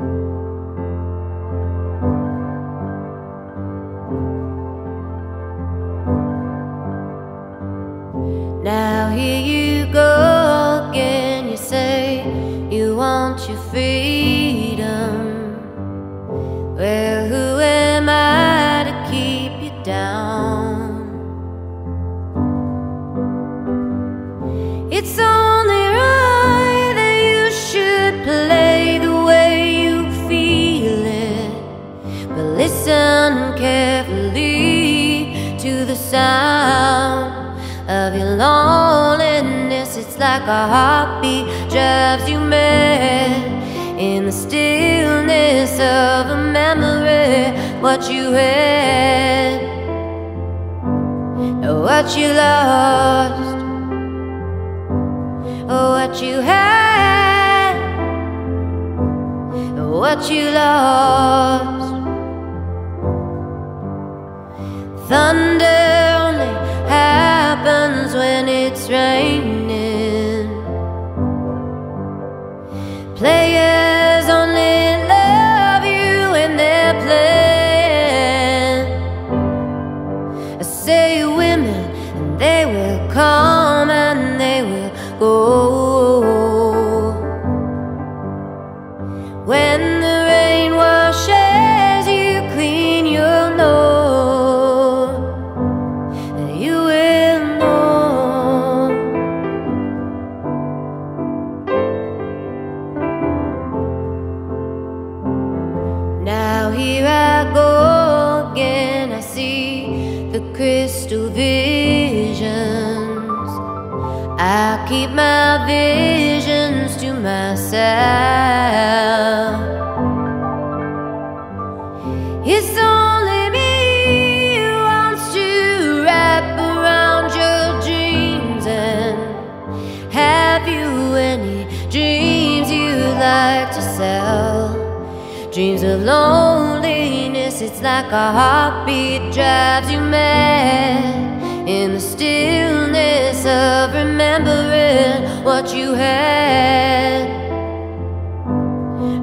Now here you go again, you say you want your freedom. Well, to the sound of your loneliness. It's like a heartbeat drives you mad in the stillness of a memory. What you had, what you lost what you had, what you lost. Thunder only happens when it's raining. Players crystal visions. I keep my visions to myself. It's only me who wants to wrap around your dreams. And have you any dreams you like to sell? Dreams of it's like a heartbeat drives you mad. In the stillness of remembering what you had.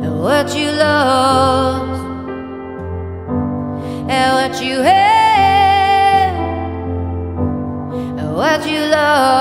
And what you lost. And what you had. And what you lost.